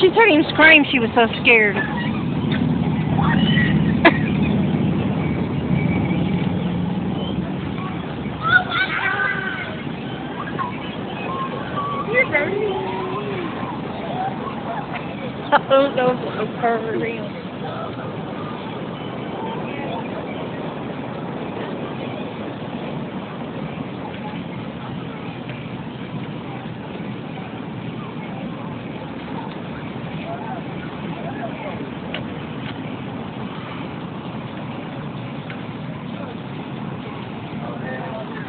She couldn't even scream. She was so scared. You're dirty. Know if it was her or him.